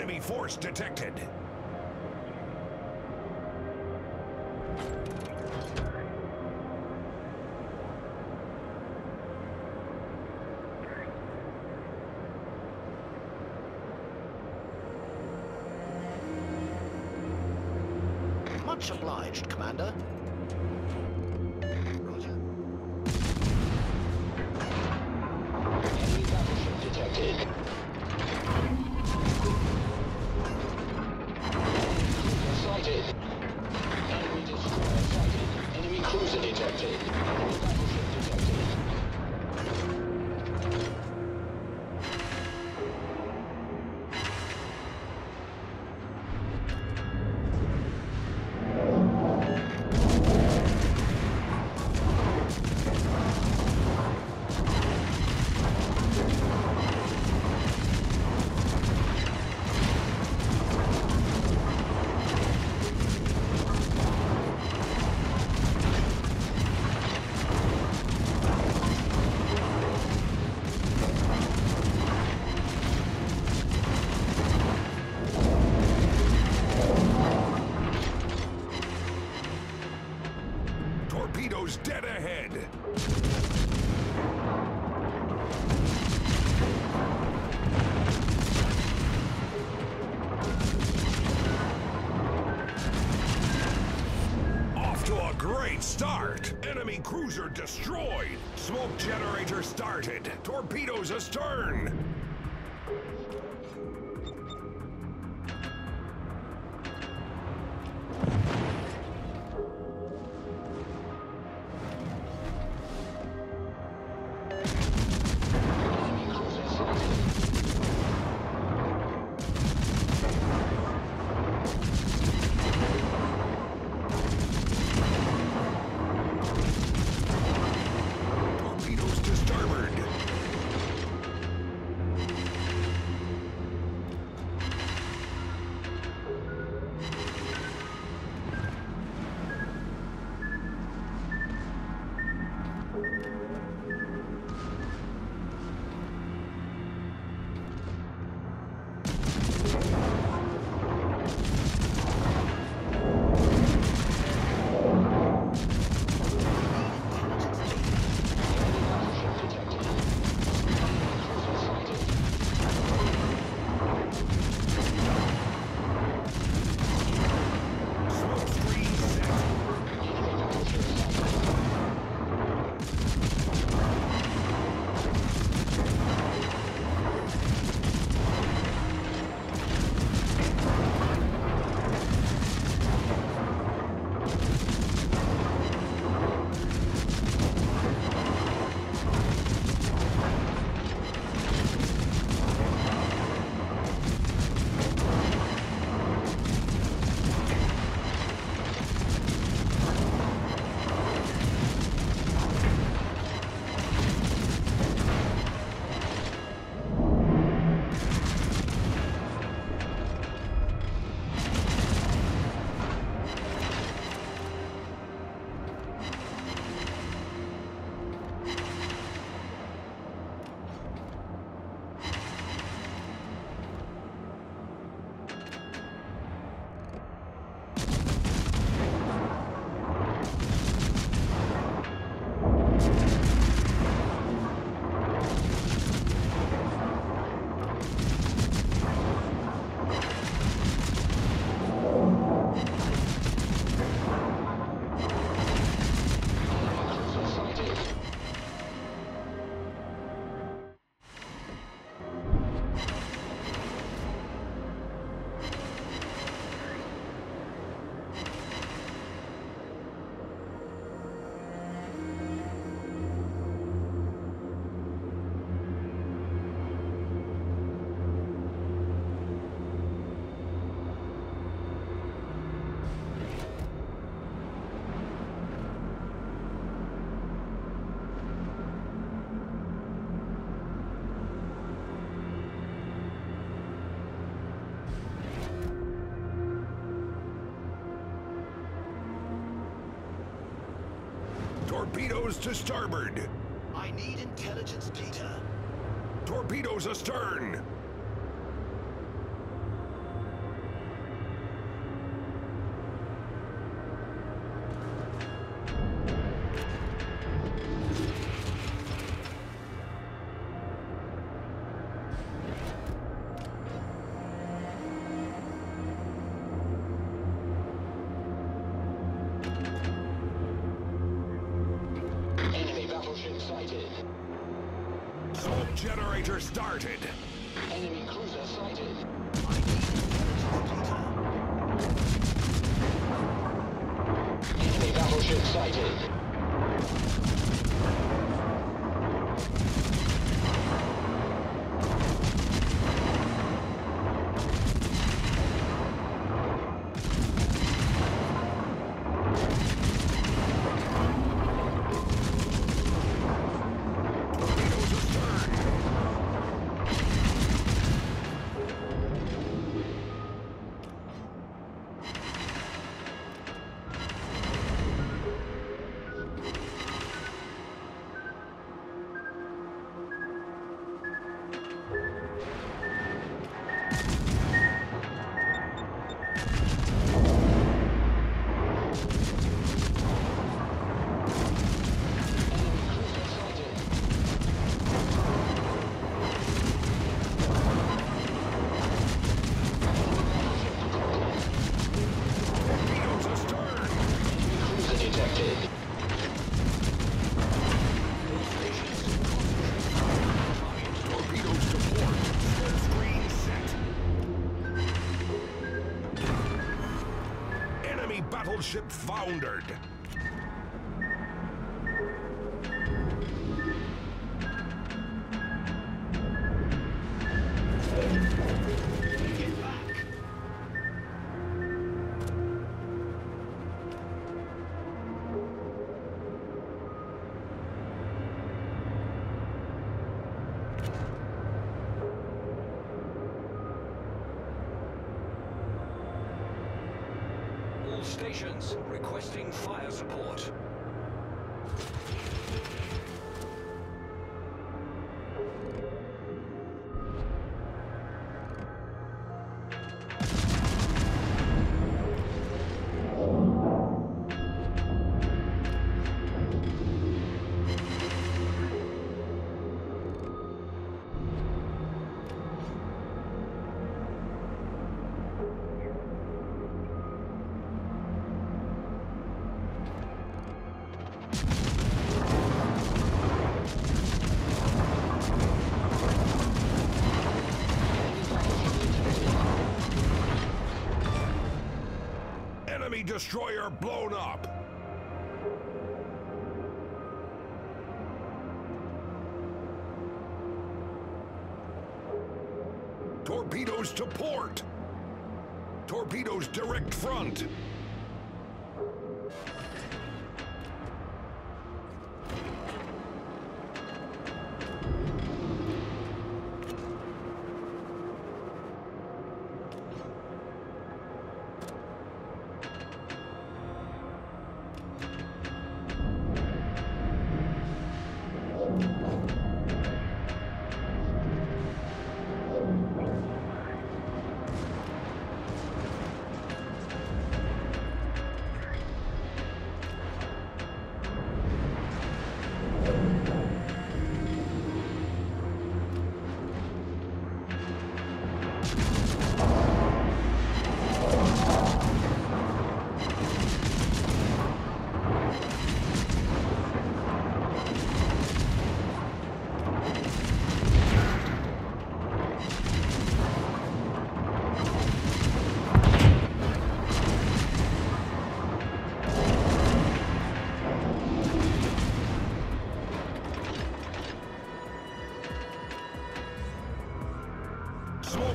Enemy force detected. Much obliged, Commander. started! Torpedoes astern! Torpedoes to starboard. I need intelligence, Peter. Torpedoes astern. Generator started. Enemy cruiser sighted. Enemy battleship sighted. Battleship foundered. Requesting fire support. Destroyer blown up. Torpedoes to port. Torpedoes direct front.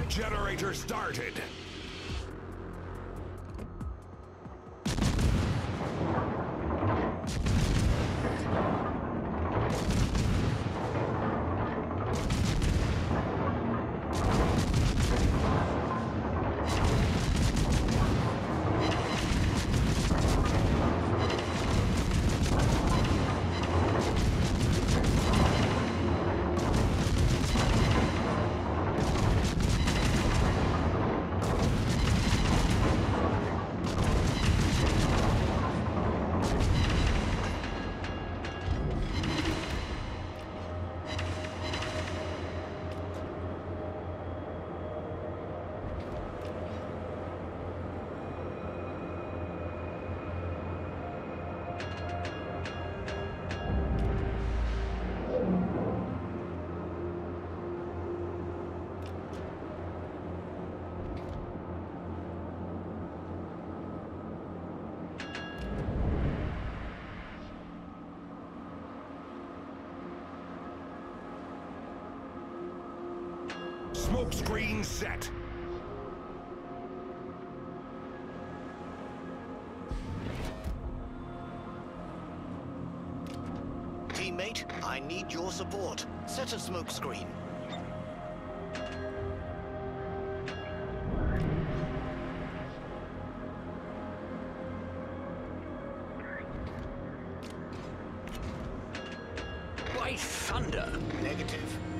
Generator started. Smoke screen set. Teammate, I need your support. Set a smoke screen. By thunder! Negative.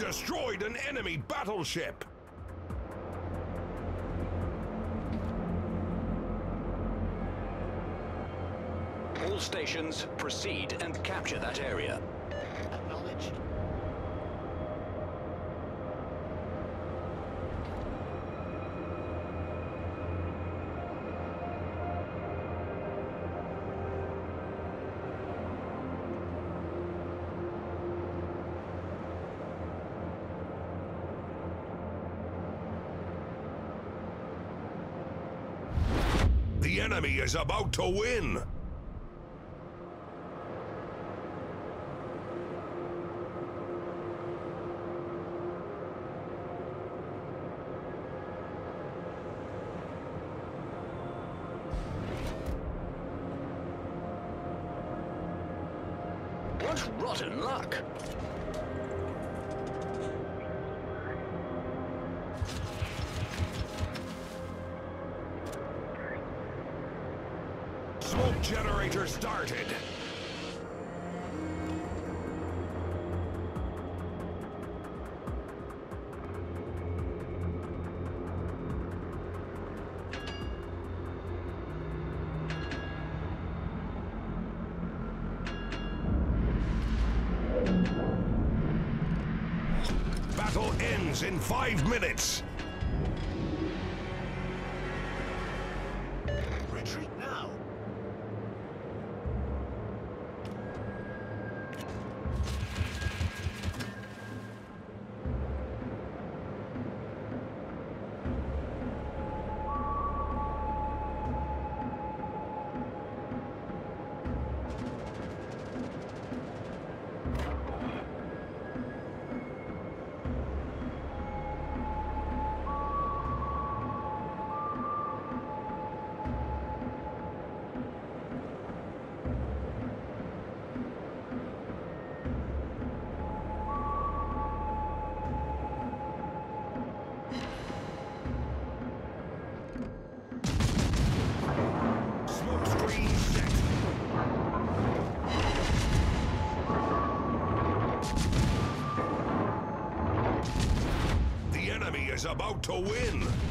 Destroyed an enemy battleship. All stations, proceed and capture that area. The enemy is about to win. Started. Battle ends in five minutes. Is about to win.